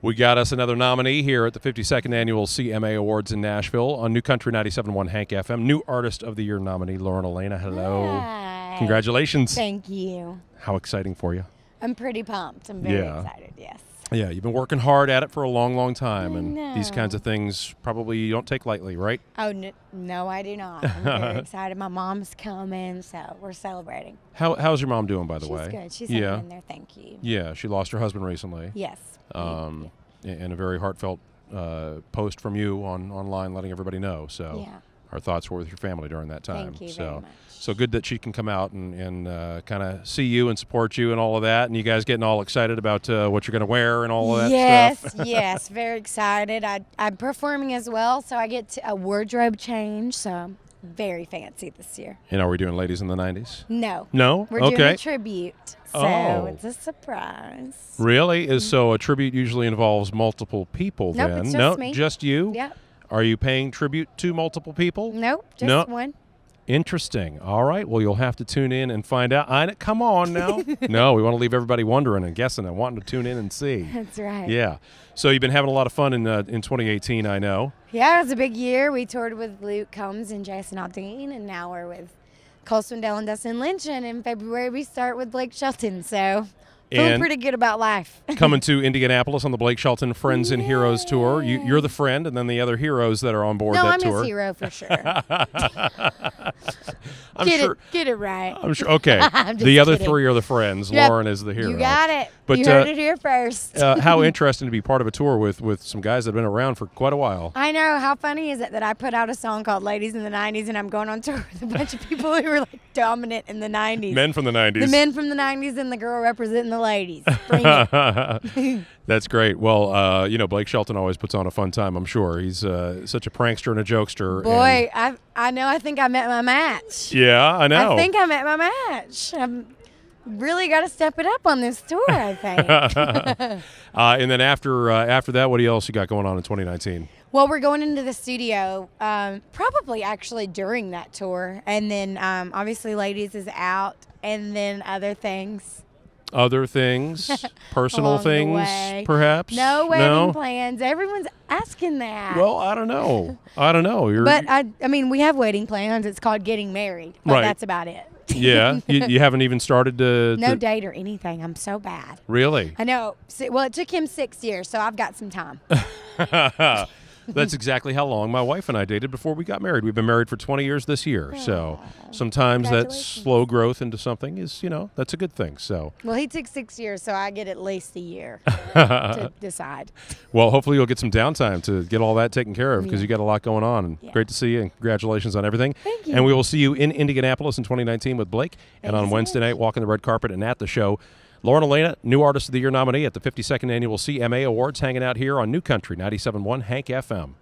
We got us another nominee here at the 52nd Annual CMA Awards in Nashville on New Country 97.1 Hank FM. New Artist of the Year nominee, Lauren Alaina. Hello. Hi. Congratulations. Thank you. How exciting for you. I'm pretty pumped. I'm very Yeah. excited. Yes. Yeah, you've been working hard at it for a long, long time, and these kinds of things probably you don't take lightly, right? Oh n- no, I do not. I'm very excited. My mom's coming, so we're celebrating. How, how's your mom doing, by the She's way? good. She's yeah, in there. Thank you. yeah. She lost her husband recently. Yes. Um, and a very heartfelt uh, post from you on online, letting everybody know. So Yeah. Our thoughts were with your family during that time. Thank you so, very much. so good that she can come out and, and uh, kind of see you and support you and all of that, and you guys getting all excited about uh, what you're going to wear and all of that yes, stuff. yes, very excited. I, I'm performing as well, so I get to a wardrobe change. So I'm very fancy this year. And are we doing ladies in the '90s? No, No. we're okay. doing a tribute, so Oh. it's a surprise. Really? Is so a tribute usually involves multiple people Nope, then? it's no, just me. just you? Yep. Are you paying tribute to multiple people? Nope. Just No. one. Interesting. All right. Well, you'll have to tune in and find out. I come on now. no, we want to leave everybody wondering and guessing and wanting to tune in and see. That's right. Yeah. So you've been having a lot of fun in uh, in 2018, I know. Yeah, it was a big year. We toured with Luke Combs and Jason Aldean, and now we're with Cole Swindell and Dustin Lynch. And in February, we start with Blake Shelton. So feeling pretty good about life. Coming to Indianapolis on the Blake Shelton Friends and Heroes tour. You, you're the friend, and then the other heroes that are on board no, that I'm tour. his hero for sure. I'm get sure. it, get it right. I'm sure. Okay. I'm the other kidding. three are the friends. Yep. Lauren is the hero. You got it. But, you heard uh, it here first. uh, how interesting to be part of a tour with with some guys that have been around for quite a while. I know. How funny is it that I put out a song called "Ladies in the '90s" and I'm going on tour with a bunch of people who were like dominant in the '90s. Men from the 90s. the men from the '90s and the girl representing the ladies. That's great. Well, uh, you know, Blake Shelton always puts on a fun time. I'm sure he's uh, such a prankster and a jokester. Boy, I I know. I think I met my match. and- yeah, I know. I think I met my match. I've really got to step it up on this tour. I think. uh, and then after uh, after that, what else you got going on in 2019? well, we're going into the studio, um, probably actually during that tour, and then um, obviously, ladies is out, and then other things. Other things, personal things, perhaps. No wedding No. plans. Everyone's asking that. Well, I don't know. I don't know. You're, but I, I mean, we have wedding plans. It's called getting married, but Right. that's about it. yeah, you, you haven't even started to. No to- date or anything. I'm so bad. Really? I know. Well, it took him six years, so I've got some time. That's exactly how long my wife and I dated before we got married. We've been married for 20 years this year. So sometimes that slow growth into something is, you know, that's a good thing. So, Well, he took six years, so I get at least a year to decide. well, hopefully you'll get some downtime to get all that taken care of because Yeah. you got a lot going on. And Yeah. great to see you and congratulations on everything. Thank you. And we will see you in Indianapolis in 2019 with Blake and Thank on Wednesday much. night walking the red carpet and at the show. Lauren Alaina, New Artist of the Year nominee at the 52nd Annual CMA Awards, hanging out here on New Country 97.1 Hank FM.